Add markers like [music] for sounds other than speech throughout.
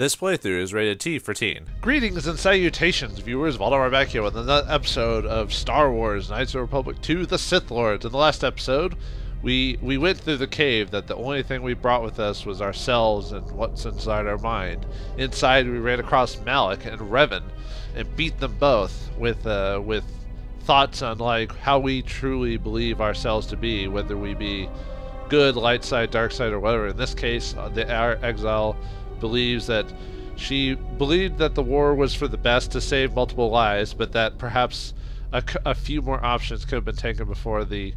This playthrough is rated T for teen. Greetings and salutations, viewers. Vauldemare back here with another episode of Star Wars Knights of the Republic 2 The Sith Lords. In the last episode, we we went through the cave that the only thing we brought with us was ourselves and what's inside our mind. Inside, we ran across Malak and Revan and beat them both with uh, with thoughts on like how we truly believe ourselves to be, whether we be good, light side, dark side, or whatever. In this case, uh, the our exile believes that she believed that the war was for the best to save multiple lives, but that perhaps a, a few more options could have been taken before the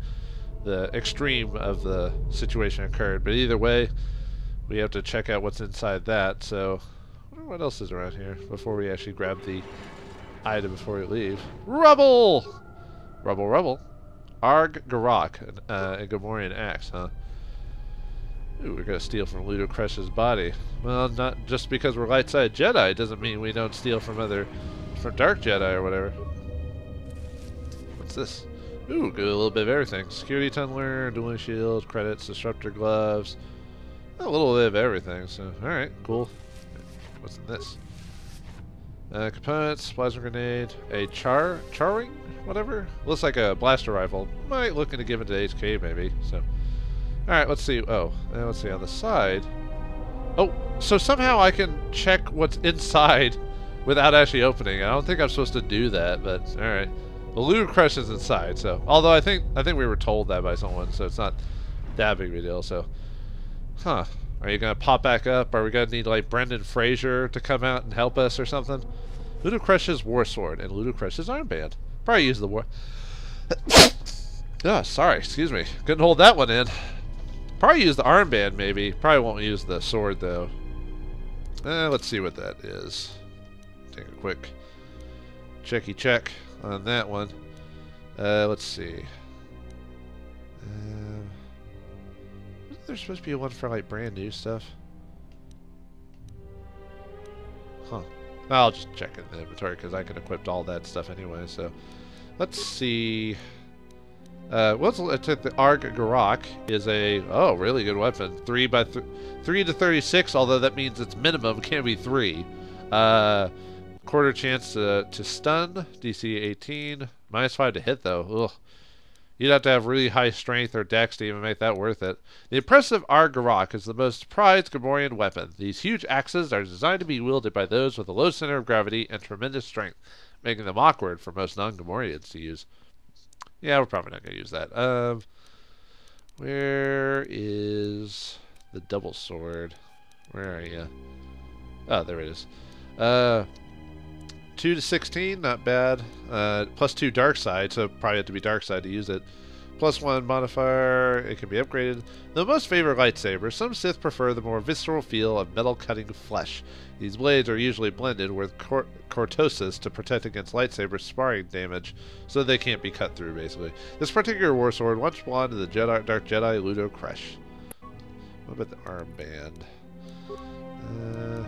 the extreme of the situation occurred. But either way, we have to check out what's inside that. So, what else is around here before we actually grab the item before we leave? Rubble! Rubble, rubble. Arg'garok, uh, a Gamorrean axe, huh? Ooh, we're gonna steal from Ludo Kressh's body. Well, not just because we're light side Jedi doesn't mean we don't steal from other, from Dark Jedi or whatever. What's this? Ooh, good, a little bit of everything. Security tunneler, dueling shield, credits, disruptor gloves. A little bit of everything. So, all right, cool. What's in this? Uh, components, plasma grenade, a char, charring, whatever. Looks like a blaster rifle. Might look into giving to HK maybe. So. Alright, let's see. Oh, eh, let's see. On the side. Oh, so somehow I can check what's [laughs] inside without actually opening. I don't think I'm supposed to do that, but alright. The Ludo Kressh is inside, so although I think I think we were told that by someone, so it's not that big of a deal. So, huh? Are you gonna pop back up? Are we gonna need like Brendan Fraser to come out and help us or something? Ludo Kressh's war sword and Ludo Kressh's armband. Probably use the war. oh, [coughs] sorry. Excuse me. Couldn't hold that one in. Probably use the armband, maybe. Probably won't use the sword, though. Eh, let's see what that is. Take a quick checky check on that one. Uh, let's see. Um, isn't there supposed to be one for, like, brand new stuff? Huh. I'll just check in the inventory, because I can equip all that stuff anyway, so... Let's see... Uh, what's the Arg Garak is a oh really good weapon. Three by th three to thirty-six, although that means its minimum can be three. Uh, quarter chance to, to stun, DC 18, minus five to hit though. Ugh. You'd have to have really high strength or dex to even make that worth it. The impressive Arg'garok is the most prized Gamorrean weapon. These huge axes are designed to be wielded by those with a low center of gravity and tremendous strength, making them awkward for most non-Gamorreans to use. Yeah, we're probably not going to use that. Um, where is the double sword? Where are you? Oh, there it is. Uh, 2 to 16, not bad. Uh, plus 2 dark side, so probably have to be dark side to use it. Plus 1 modifier, it can be upgraded. The most favorite lightsaber, some Sith prefer the more visceral feel of metal cutting flesh. These blades are usually blended with cor cortosis to protect against lightsaber sparring damage, so they can't be cut through, basically. This particular war sword once belonged to the Jedi, Dark Jedi Ludo Kressh. What about the armband? Uh,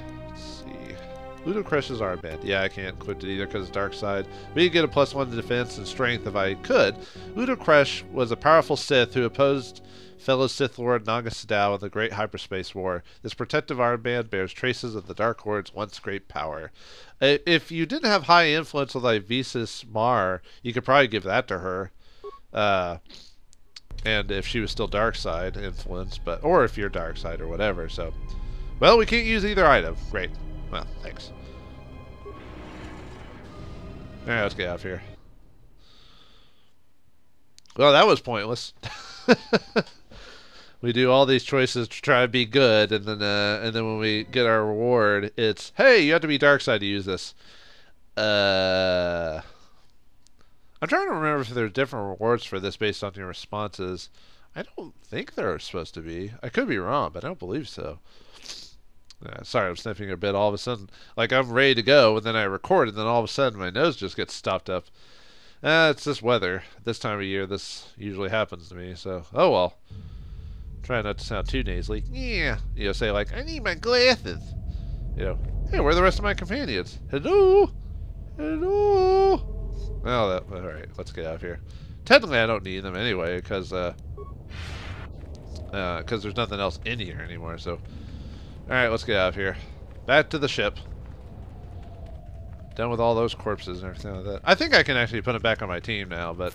see. Ludo Kressh's armband. Yeah, I can't equip it either because it's dark side. But you get a plus one to defense and strength if I could. Ludo Kressh was a powerful Sith who opposed fellow Sith Lord Naga Sadow in the Great Hyperspace War. This protective armband bears traces of the Dark Lord's once great power. If you didn't have high influence with like Visas Marr, you could probably give that to her. Uh, and if she was still dark side influence, but or if you're dark side or whatever. So, well, we can't use either item. Great. Well, thanks. Alright, let's get out of here. Well, that was pointless. [laughs] we do all these choices to try to be good, and then uh, and then when we get our reward, it's hey, you have to be dark side to use this. Uh, I'm trying to remember if there's different rewards for this based on your responses. I don't think there are supposed to be. I could be wrong, but I don't believe so. Uh, sorry, I'm sniffing a bit. All of a sudden, like I'm ready to go, and then I record, and then all of a sudden my nose just gets stopped up. Uh, it's this weather. This time of year, this usually happens to me. So, oh well. Try not to sound too nasally. Yeah, you know, say like, I need my glasses. You know, hey, where are the rest of my companions? Hello, hello. Well, all right. Let's get out of here. Technically, I don't need them anyway, because uh, uh, because there's nothing else in here anymore. So. Alright, let's get out of here. back to the ship. Done with all those corpses and everything like that. I think I can actually put it back on my team now, but,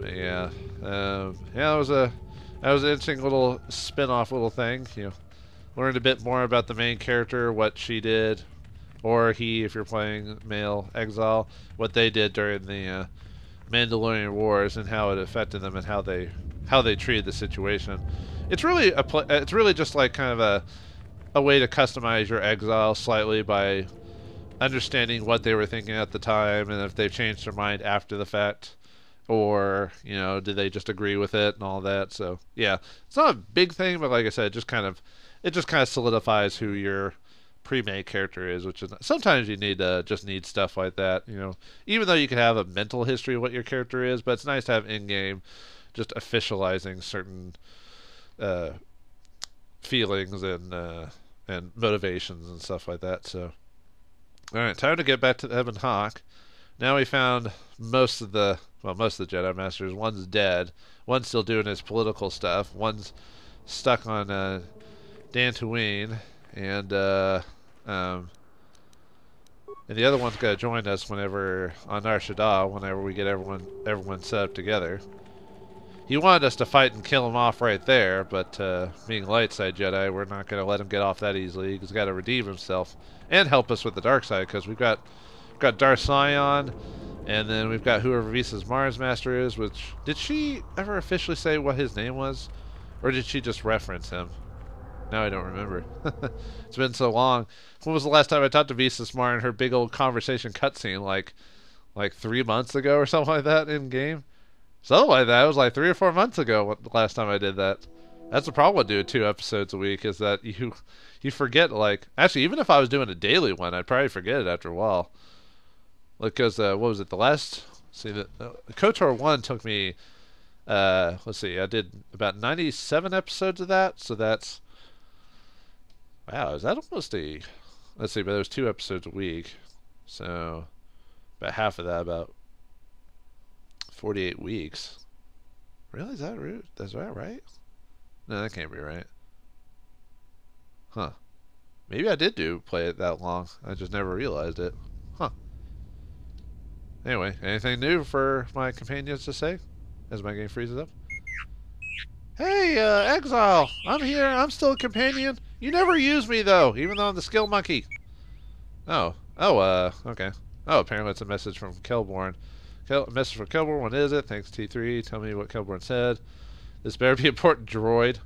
but yeah, um, yeah, that was a that was an interesting little spin-off little thing. You know, learned a bit more about the main character, what she did, or he, if you're playing male exile, what they did during the uh, Mandalorian Wars and how it affected them and how they how they treated the situation. It's really a it's really just like kind of a a way to customize your exile slightly by understanding what they were thinking at the time and if they've changed their mind after the fact or you know did they just agree with it and all that. So yeah it's not a big thing but like i said just kind of it just kind of solidifies who your pre-made character is which is sometimes you need to just need stuff like that you know. Even though you can have a mental history of what your character is but it's nice to have in-game just officializing certain uh, feelings and uh, and motivations and stuff like that so all right, time to get back to Ebon Hawk. Now we found most of the well, most of the Jedi Masters. One's dead. One's still doing his political stuff. One's stuck on uh, Dantooine, and uh, um, and the other one's gonna join us whenever on Nar Shaddaa, whenever we get everyone everyone set up together. He wanted us to fight and kill him off right there, but uh, being light side Jedi, we're not going to let him get off that easily. He's got to redeem himself and help us with the dark side because we've got we've got Darth Sion, and then we've got whoever Visas Marr's Master is. Which did she ever officially say what his name was, or did she just reference him? Now I don't remember. [laughs] it's been so long. When was the last time I talked to Visas Marr in her big old conversation cutscene? Like, like three months ago or something like that in game. Something like that. It was like three or four months ago the last time I did that. That's the problem with doing two episodes a week is that you you forget like actually even if I was doing a daily one I'd probably forget it after a while. Because uh, what was it the last see the uh, KOTOR one took me uh, let's see I did about 97 episodes of that so that's wow is that almost a let's see but there was two episodes a week so about half of that about 48 weeks. Really? Is that right? Is that right? No, that can't be right. Huh. Maybe I did do play it that long. I just never realized it. Huh. Anyway, anything new for my companions to say as my game freezes up? Hey, uh, Exile! I'm here. I'm still a companion. You never use me, though, even though I'm the skill monkey. Oh. Oh, uh, okay. Oh, apparently it's a message from Kelborn. Message from Kelborn. What is it? Thanks, T3. Tell me what Kelborn said. This better be [laughs] important, droid.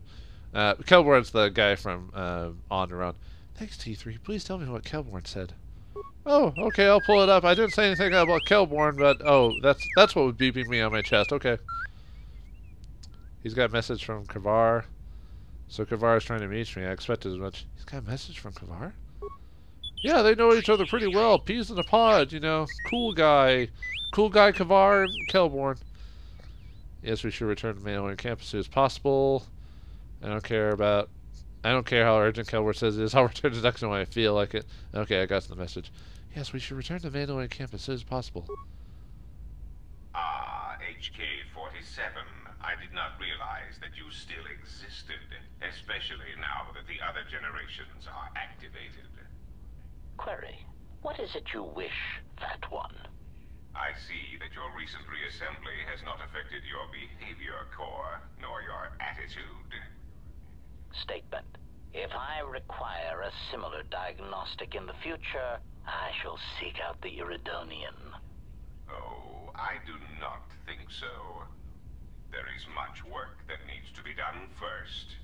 Uh, Kelborn's the guy from uh, Onderon. Thanks, T3. Please tell me what Kelborn said. Oh, okay, I'll pull it up. I didn't say anything about Kelborn, but oh, that's that's what was beeping me on my chest. Okay. He's got a message from Kavar. So Kavar is trying to meet me. I expected as much. He's got a message from Kavar? Yeah, they know each other pretty well. Peas in a pod, you know. Cool guy. Cool guy Kavar and Kelborn. Yes, we should return to Mandalorian campus as soon as possible. I don't care about. I don't care how urgent Kelborn says it is. [laughs] I'll return to Dxun when I feel like it. Okay, I got the message. Yes, we should return to Mandalorian campus as soon as possible. Ah, HK-47. I did not realize that you still existed, especially now that the other generations are activated. Query. What is it you wish, Fat One? I see that your recent reassembly has not affected your behavior core, nor your attitude. Statement. If I require a similar diagnostic in the future, I shall seek out the Iridonian. Oh, I do not think so. There is much work that needs to be done first.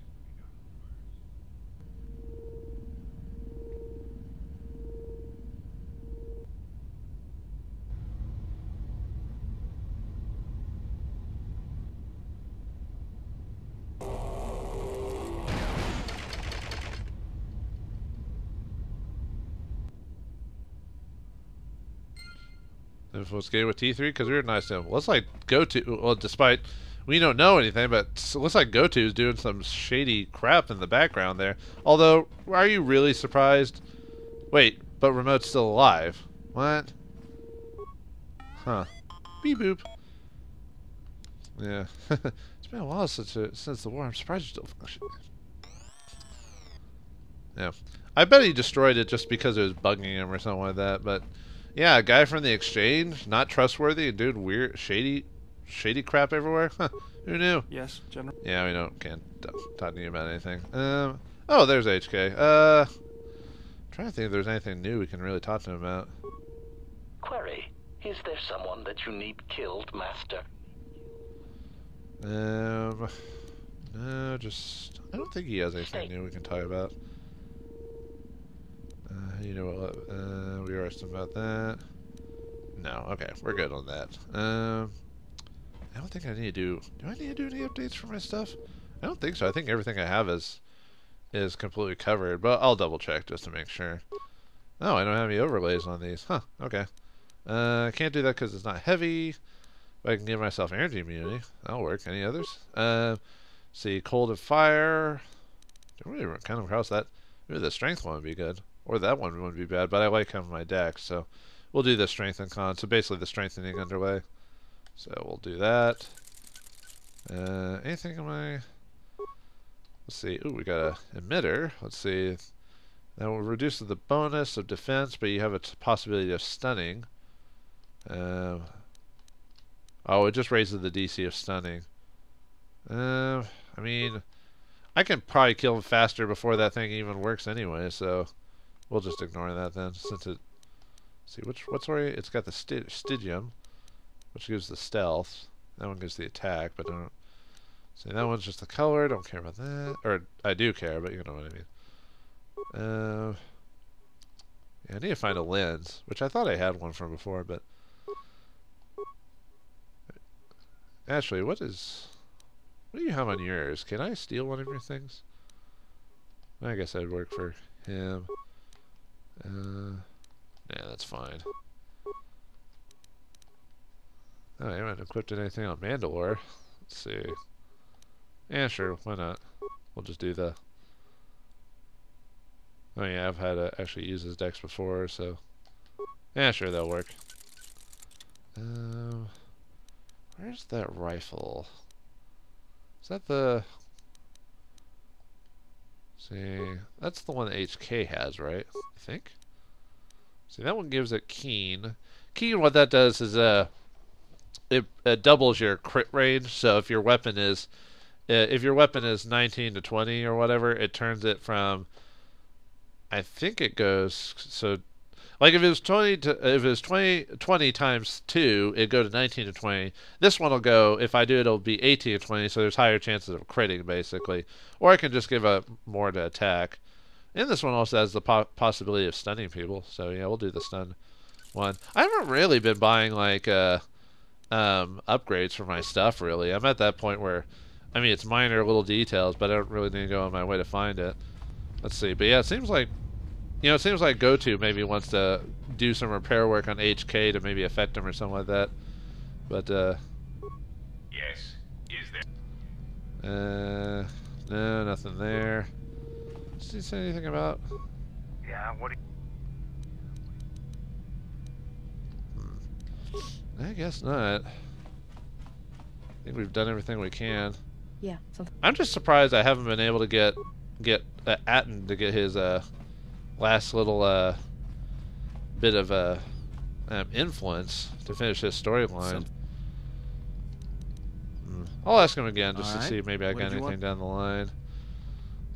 If it was with T3, because we were nice to him. Looks like GoTo, well, despite we don't know anything, but it looks like GoTo is doing some shady crap in the background there. Although, are you really surprised? Wait, but Remote's still alive. What? Huh. Beep boop. Yeah. [laughs] it's been a while since, uh, since the war. I'm surprised you still. Yeah. I bet he destroyed it just because it was bugging him or something like that. But yeah, a guy from the exchange, not trustworthy, and doing weird, shady, shady crap everywhere. Huh. Who knew? Yes, General. Yeah, we don't can't t- talk to you about anything. Um. Oh, there's HK. Uh. trying to think if there's anything new we can really talk to him about. Query, is there someone that you need killed, Master? Um. No, just I don't think he has anything Stay. new we can talk about. Uh, you know what? Uh, we asked him about that. No, okay, we're good on that. Um, I don't think I need to do. Do I need to do any updates for my stuff? I don't think so. I think everything I have is is completely covered, but I'll double check just to make sure. Oh, I don't have any overlays on these. Huh? Okay. Uh, I can't do that because it's not heavy. But I can give myself energy immunity. That'll work. Any others? Uh, see, cold and fire. Don't really kind of cross that. Maybe the strength one would be good, or that one wouldn't be bad. But I like having my deck, so we'll do the strength and con. So basically, the strengthening underway. So we'll do that. Uh, anything in my? Let's see. Ooh, we got a emitter. Let's see. That will reduce the bonus of defense, but you have a possibility of stunning. Um, oh, it just raises the DC of stunning. Uh, I mean, I can probably kill him faster before that thing even works anyway, so we'll just ignore that then, since it. See which what's already? It's got the sti- Stygium, which gives the stealth. That one gives the attack, but don't. See that one's just the color. Don't care about that, or I do care, but you know what I mean. Uh, yeah, I need to find a lens, which I thought I had one from before, but actually, what is what do you have on yours? Can I steal one of your things? I guess I'd work for him. Uh, yeah, that's fine. Oh, I haven't equipped anything on Mandalore. Let's see. Yeah, sure, why not? We'll just do the Oh yeah, I've had to actually use his decks before, so yeah, sure that'll work. Um, where's that rifle? Is that the? See, that's the one that HK has, right? I think. See, that one gives it keen. Keen, what that does is uh, it, it doubles your crit range. So if your weapon is, uh, if your weapon is 19 to 20 or whatever, it turns it from I think it goes so like if it was 20 to if it was 20 20 times 2 it'd go to 19 to 20 this one will go if i do it it'll be 18 to 20 so there's higher chances of critting basically. Or i can just give a more to attack. And this one also has the po- possibility of stunning people so yeah we'll do the stun one. I haven't really been buying like uh um upgrades for my stuff really. I'm at that point where i mean it's minor little details but i don't really need to go on my way to find it. Let's see. But yeah, it seems like you know, it seems like GoTo maybe wants to do some repair work on HK to maybe affect him or something like that. But uh Yes. Is there? uh no, nothing there. Does he say anything about Yeah. What? Do I guess not. I think we've done everything we can. Yeah, something. I'm just surprised I haven't been able to get get uh, Atton to get his uh last little uh bit of uh um, influence to finish his storyline. Hmm. I'll ask him again just to Alright. see if maybe I What got anything down the line.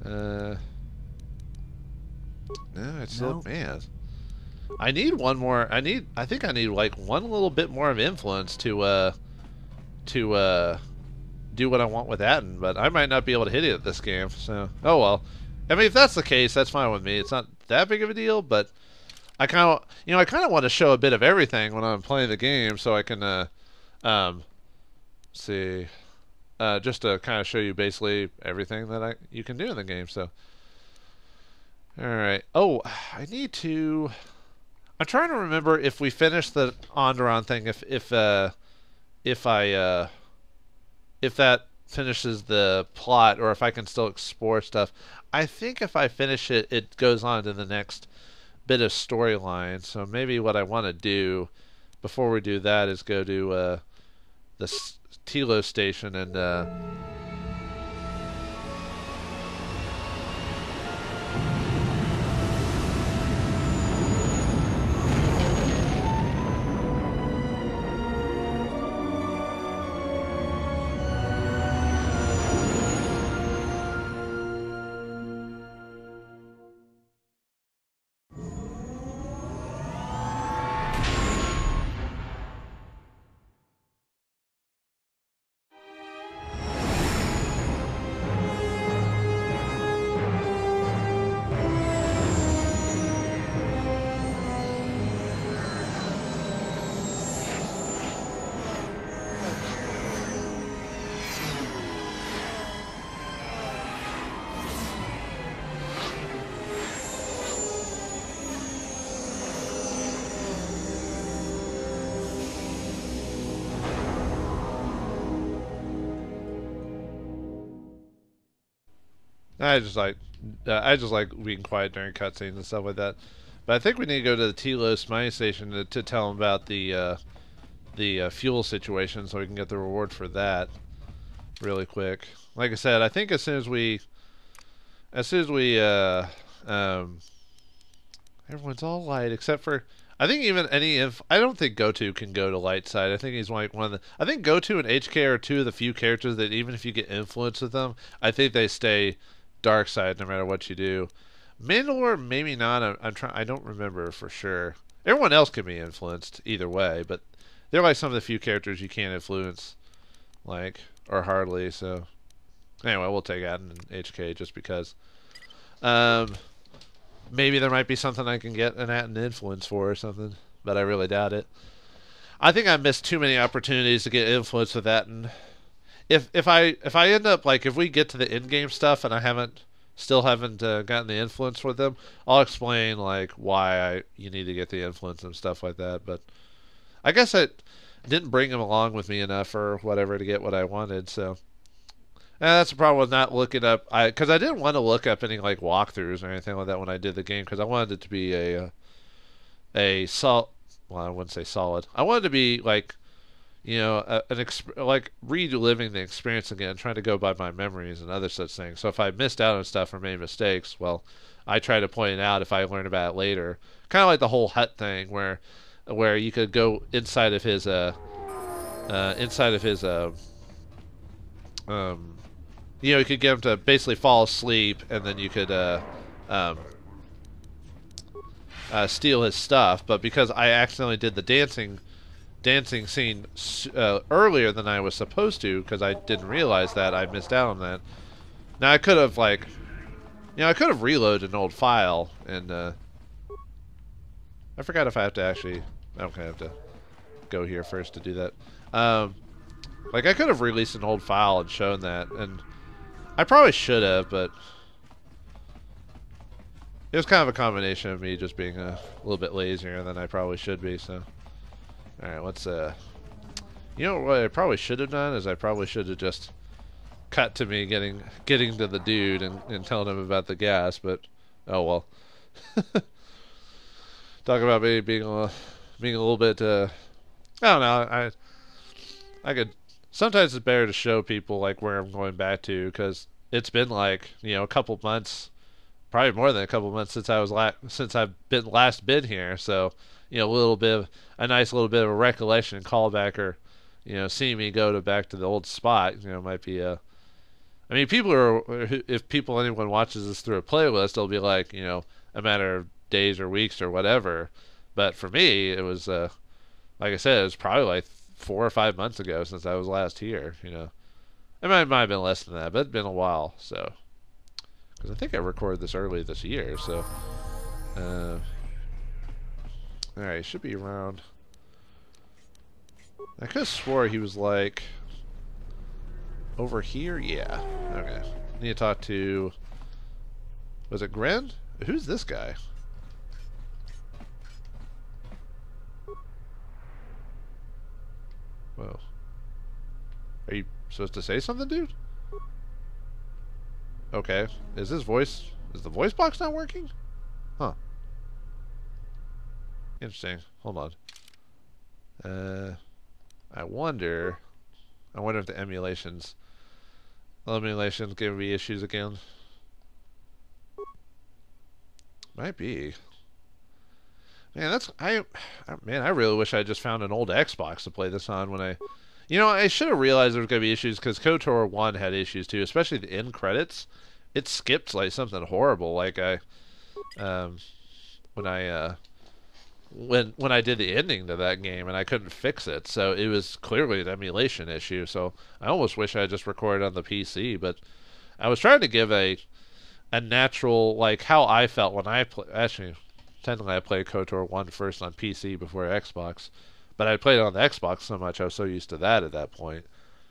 Uh, no, it's still No. man. I need one more. I need. I think I need like one little bit more of influence to uh to uh do what I want with Atton, but I might not be able to hit it this game. So oh well. I mean, if that's the case, that's fine with me. It's not that big of a deal, but I kind of you know I kind of want to show a bit of everything when I'm playing the game, so I can uh um see uh just to kind of show you basically everything that I you can do in the game. So all right. Oh, I need to. I'm trying to remember if we finished the Onderon thing. If if uh if I uh if that finishes the plot or if I can still explore stuff. I think if I finish it, it goes on to the next bit of storyline. So maybe what I want to do before we do that is go to uh, the Telos station and uh, I just like uh, I just like being quiet during cutscenes and stuff like that. But I think we need to go to the Telos mining station to, to tell them about the uh, the uh, fuel situation, so we can get the reward for that really quick. Like I said, I think as soon as we as soon as we uh, um, everyone's all light except for I think even any if I don't think Goto can go to light side. I think he's like one of the. I think Goto and HK are two of the few characters that even if you get influence with them, I think they stay dark side no matter what you do. Mandalore maybe not. I'm, I'm trying. I don't remember for sure. Everyone else can be influenced either way, but they're like some of the few characters you can't influence, like or hardly. So anyway, we'll take Atton and HK just because. Um, maybe there might be something I can get an Atton influence for or something, but I really doubt it. I think I missed too many opportunities to get influence with Atton. If if I if I end up like if we get to the in game stuff and I haven't still haven't uh, gotten the influence with them, I'll explain like why I you need to get the influence and stuff like that. But I guess I didn't bring him along with me enough or whatever to get what I wanted, so. And that's the problem with not looking up. I because I didn't want to look up any like walkthroughs or anything like that when I did the game because I wanted it to be a uh, a sol. Well, I wouldn't say solid. I wanted to be like, you know, a, an exp- like reliving the experience again, trying to go by my memories and other such things. So if I missed out on stuff or made mistakes, well, I try to point it out if I learn about it later. Kind of like the whole hut thing where where you could go inside of his uh, uh inside of his uh um you know, you could get him to basically fall asleep, and then you could uh, um, uh, steal his stuff. But because I accidentally did the dancing dancing scene uh, earlier than I was supposed to, because I didn't realize that, I missed out on that. Now I could have like, you know, I could have reloaded an old file, and uh, I forgot if I have to actually. I don't have to go here first to do that. Um, like I could have released an old file and shown that, and I probably should have, but it was kind of a combination of me just being a little bit lazier than I probably should be. So, all right, let's. Uh, you know what I probably should have done is I probably should have just cut to me getting getting to the dude and, and telling him about the gas, but oh well. [laughs] Talk about me being a being a little bit. Uh, I don't know. I I could sometimes it's better to show people like where I'm going back to because it's been like you know a couple months, probably more than a couple months since I was la- since I've been last been here. So you know a little bit of a nice little bit of a recollection and callback or you know seeing me go to back to the old spot you know might be a. I mean, people are if people anyone watches this through a playlist, they'll be like you know a matter of days or weeks or whatever. But for me, it was uh, like I said, it was probably like four or five months ago since I was last here. You know, it might, might have been less than that, but it's been a while. So, because I think I recorded this early this year. So, uh, all right, should be around. I could have swore he was like over here. Yeah. Okay. Need to talk to. Was it Grenn? Who's this guy? Whoa. Are you supposed to say something, dude? Okay. Is this voice... Is the voice box not working? Huh. Interesting. Hold on. Uh, I wonder... I wonder if the emulations... Emulations give me issues again. Might be. Man, that's I. Man, I really wish I just found an old Xbox to play this on when I. You know, I should have realized there was gonna be issues because KOTOR One had issues too, especially the end credits. It skipped like something horrible, like I, um, when I uh, when when I did the ending to that game and I couldn't fix it, so it was clearly an emulation issue. So I almost wish I just recorded on the PC, but I was trying to give a a natural like how I felt when I play. Actually, technically I played KOTOR 1 first on PC before Xbox, but I played it on the Xbox so much I was so used to that at that point.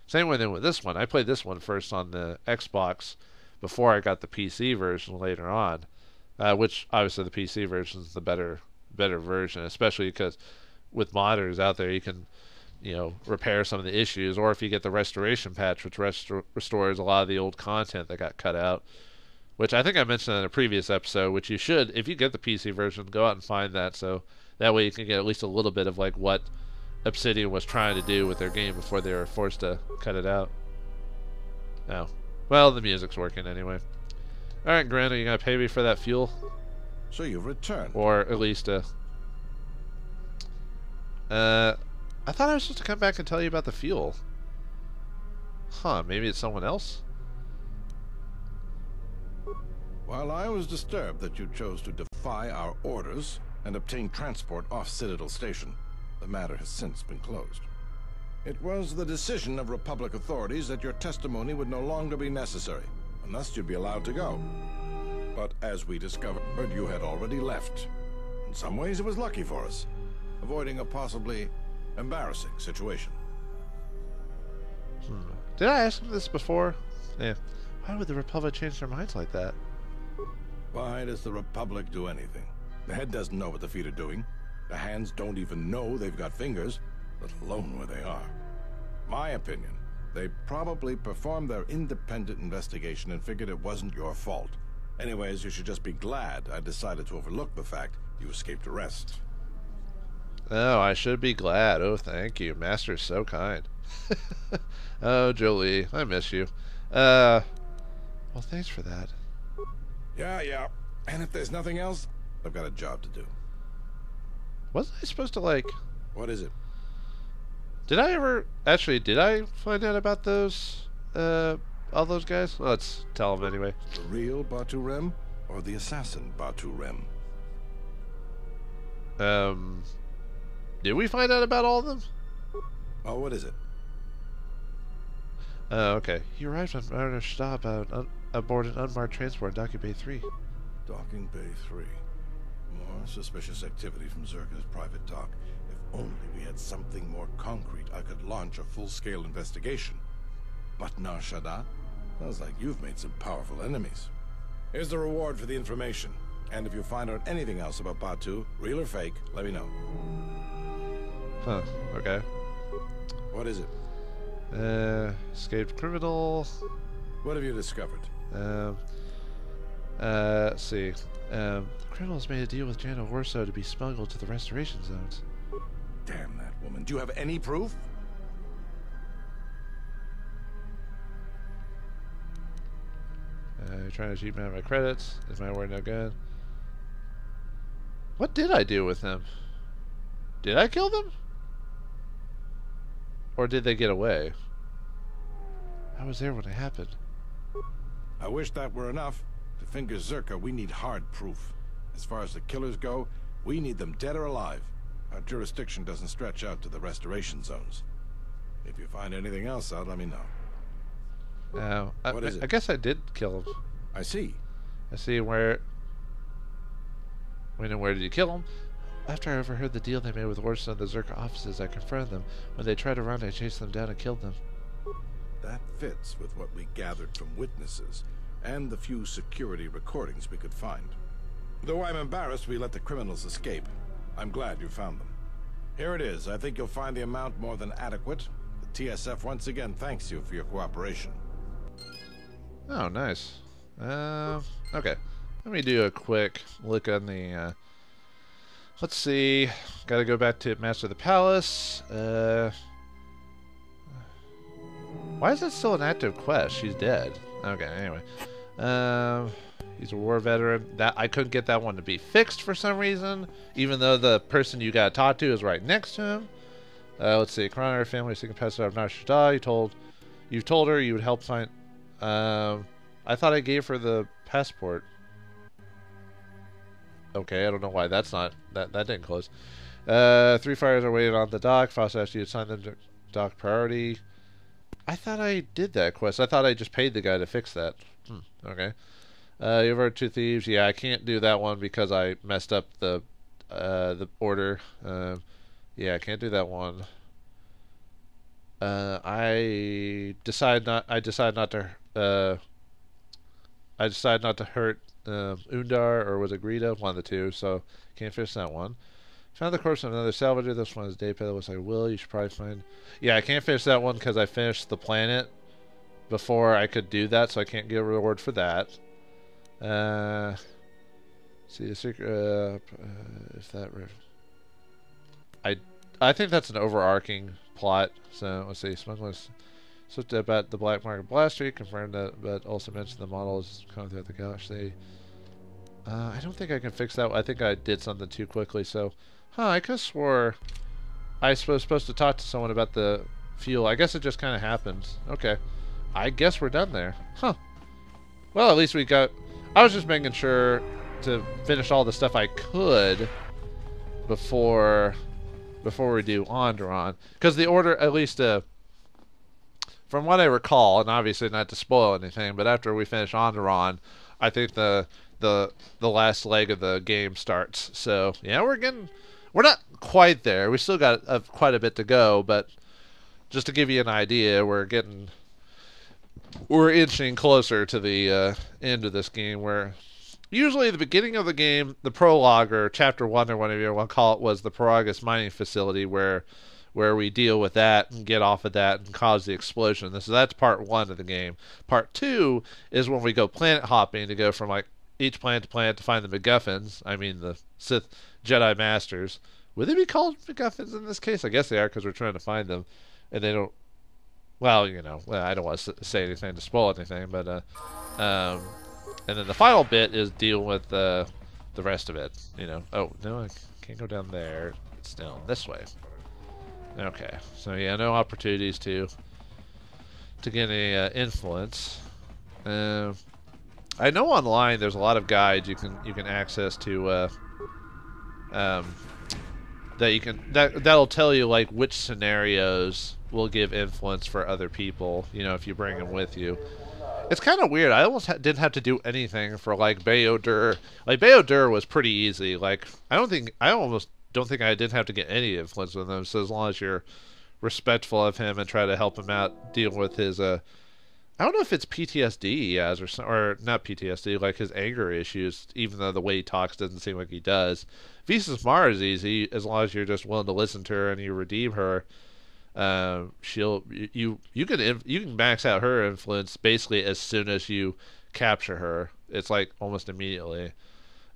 Same way then with this one. I played this one first on the Xbox before I got the PC version later on, uh, which obviously the PC version is the better better version, especially because with modders out there you can you know repair some of the issues, or if you get the restoration patch, which restores a lot of the old content that got cut out which I think I mentioned in a previous episode, which you should, if you get the PC version, go out and find that. So that way you can get at least a little bit of like what Obsidian was trying to do with their game before they were forced to cut it out. Oh. Well, the music's working anyway. Alright, Grant, are you going to pay me for that fuel? So you've returned. Or at least, uh... Uh... I thought I was supposed to come back and tell you about the fuel. Huh, maybe it's someone else? While I was disturbed that you chose to defy our orders and obtain transport off Citadel Station, the matter has since been closed. It was the decision of Republic authorities that your testimony would no longer be necessary, and thus you'd be allowed to go. But as we discovered, you had already left. In some ways, it was lucky for us, avoiding a possibly embarrassing situation. Hmm. Did I ask this before? Yeah. Why would the Republic change their minds like that? Why does the Republic do anything? The head doesn't know what the feet are doing. The hands don't even know they've got fingers, let alone where they are. My opinion, they probably performed their independent investigation and figured it wasn't your fault. Anyways, you should just be glad I decided to overlook the fact you escaped arrest. Oh, I should be glad. Oh, thank you. Master's so kind. [laughs] oh, Jolee, I miss you. Uh, well, thanks for that. Yeah, yeah. And if there's nothing else, I've got a job to do. Wasn't I supposed to, like... What is it? Did I ever... Actually, did I find out about those, uh, all those guys? Let's tell them anyway. The real Batu Rem or the assassin Batu Rem? Um, did we find out about all of them? Oh, what is it? Oh, okay. He arrived on Mariner Stop uh, aboard an unmarked transport in Docking Bay 3. Docking Bay 3. More suspicious activity from Czerka's private dock. If only we had something more concrete, I could launch a full-scale investigation. But Nar Shaddaa? Sounds like you've made some powerful enemies. Here's the reward for the information. And if you find out anything else about Batu, real or fake, let me know. Huh, okay. What is it? Uh, escaped criminal. What have you discovered? Um, uh, let's see. Um, criminals made a deal with Jana Lorso to be smuggled to the restoration zones. Damn that woman. Do you have any proof? Uh, you're trying to cheat me out of my credits. Is my word no good? What did I do with them? Did I kill them? Or did they get away? I was there when it happened. I wish that were enough. To finger Czerka, we need hard proof. As far as the killers go, we need them dead or alive. Our jurisdiction doesn't stretch out to the restoration zones. If you find anything else out, let me know. Now, I, What is I, it? I guess I did kill him. I see. I see where. When and where did you kill him? After I overheard the deal they made with Orson and the Czerka offices, I confronted them. When they tried to run, I chased them down and killed them. That fits with what we gathered from witnesses and the few security recordings we could find. Though I'm embarrassed we let the criminals escape. I'm glad you found them. Here it is. I think you'll find the amount more than adequate. The TSF once again thanks you for your cooperation. Oh, nice. Um, okay. Let me do a quick look on the. Uh, let's see. Got to go back to Master of the Palace. Uh, why is it still an active quest? She's dead. Okay. Anyway, um, he's a war veteran. That I couldn't get that one to be fixed for some reason, even though the person you got to talk to is right next to him. Uh, let's see. Coroner family seeking passage of Nar You told, you told her you would help find. Um, I thought I gave her the passport. Okay, I don't know why that's not that that didn't close. Uh, three fires are waiting on the dock. Frost asked you to assign them dock priority. I thought I did that quest. I thought I just paid the guy to fix that. Hmm, okay. Uh, you heard two thieves. Yeah, I can't do that one because I messed up the uh, the order. Um, yeah, I can't do that one. Uh, I decide not. I decide not to. Uh, I decided not to hurt um, Undar or was it Greta, one of the two. So can't finish that one. Found the corpse of another salvager. This one is Daypad. Looks like Will. You should probably find. Yeah, I can't finish that one because I finished the planet before I could do that, so I can't get a reward for that. Uh, see the secret. Uh, uh, if that. I I think that's an overarching plot. So let's see. Smugglers looked about the black market blaster. You confirmed that, but also mentioned the model is coming throughout the galaxy. Uh, I don't think I can fix that. I think I did something too quickly. So, huh? I could swore I was supposed to talk to someone about the fuel. I guess it just kind of happens. Okay. I guess we're done there. Huh. Well, at least we got... I was just making sure to finish all the stuff I could before before we do Onderon. Because the order, at least uh, from what I recall, and obviously not to spoil anything, but after we finish Onderon, I think the the the last leg of the game starts. So yeah, we're getting we're not quite there. We still got uh, quite a bit to go, but just to give you an idea, we're getting we're inching closer to the uh, end of this game. Where usually the beginning of the game, the prologue or chapter one or whatever you want to call it, was the Peragus mining facility where where we deal with that and get off of that and cause the explosion. This that's part one of the game. Part two is when we go planet hopping to go from like each planet to planet to find the MacGuffins. I mean the Sith Jedi Masters. Would they be called MacGuffins in this case? I guess they are because we're trying to find them, and they don't. Well, you know, well, I don't want to say anything to spoil anything, but uh, um, and then the final bit is deal with uh, the rest of it. You know, oh no, I can't go down there. It's down this way. Okay, so yeah, no opportunities to to get any uh, influence. Uh, I know online there's a lot of guides you can you can access to uh, um, that you can that that'll tell you like which scenarios will give influence for other people. You know, if you bring them with you. It's kind of weird. I almost ha- didn't have to do anything for like Bao-Dur. Like Bao-Dur was pretty easy. Like I don't think I almost don't think I did have to get any influence with him. So as long as you're respectful of him and try to help him out deal with his uh I don't know if it's PTSD he has or or not PTSD like his anger issues even though the way he talks doesn't seem like he does. Visas Mara is easy as long as you're just willing to listen to her and you redeem her. Uh, she'll you you can you can max out her influence basically as soon as you capture her. It's like almost immediately.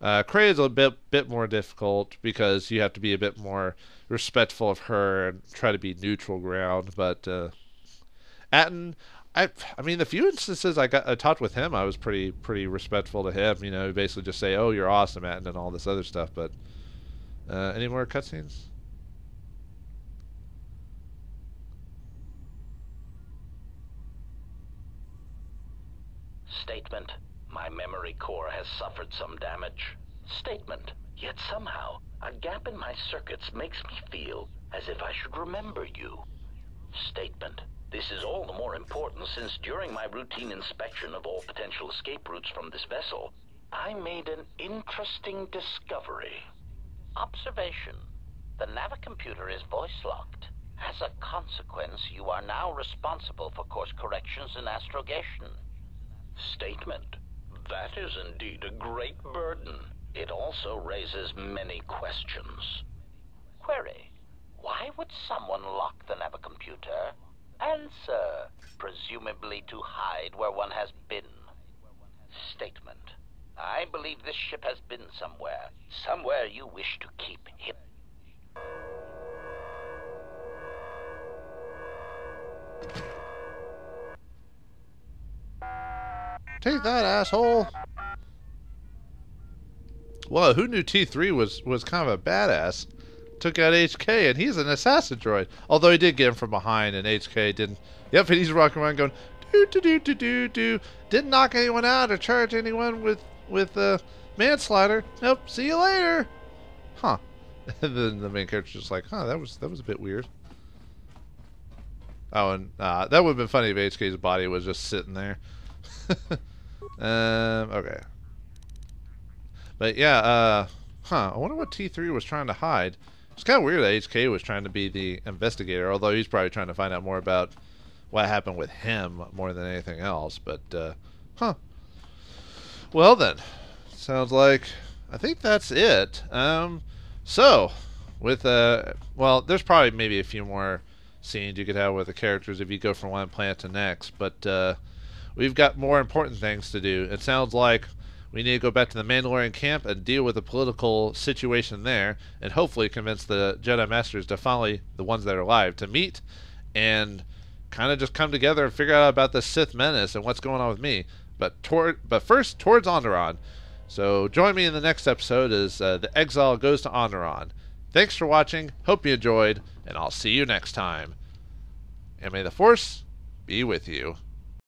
Uh, is a bit bit more difficult because you have to be a bit more respectful of her and try to be neutral ground. But uh, Atton, I I mean the few instances I got I talked with him, I was pretty pretty respectful to him. You know, basically just say, "Oh, you're awesome, Atton," and all this other stuff. But uh, any more cutscenes? Statement. My memory core has suffered some damage. Statement. Yet somehow, a gap in my circuits makes me feel as if I should remember you. Statement. This is all the more important since during my routine inspection of all potential escape routes from this vessel, I made an interesting discovery. Observation. The navicomputer is voice-locked. As a consequence, you are now responsible for course corrections and astrogation. Statement. That is indeed a great burden. It also raises many questions. Query. Why would someone lock the navicomputer? Answer. Presumably to hide where one has been. Statement. I believe this ship has been somewhere. Somewhere you wish to keep him. Take that, asshole! Well, who knew T3 was, was kind of a badass? Took out HK, and he's an assassin droid. Although he did get him from behind, and HK didn't... Yep, and he's rocking around going, do do do do do do. Didn't knock anyone out or charge anyone with with uh, manslaughter. Nope. See you later. Huh. [laughs] And then the main character's just like, huh, that was that was a bit weird. Oh, and uh, that would have been funny if HK's body was just sitting there. [laughs] um, okay. But yeah, uh, huh. I wonder what T3 was trying to hide. It's kind of weird that HK was trying to be the investigator, although he's probably trying to find out more about what happened with him more than anything else. But, uh, huh. Well then, sounds like I think that's it. Um, so with uh, well, there's probably maybe a few more scenes you could have with the characters if you go from one planet to next, but uh, we've got more important things to do. It sounds like We need to go back to the Mandalorian camp and deal with the political situation there, and hopefully convince the Jedi Masters to finally, the ones that are alive, to meet and kind of just come together and figure out about the Sith menace and what's going on with me. But toward, but first towards Onderon. So join me in the next episode as uh, the Exile goes to Onderon. Thanks for watching. Hope you enjoyed, and I'll see you next time. And may the Force be with you.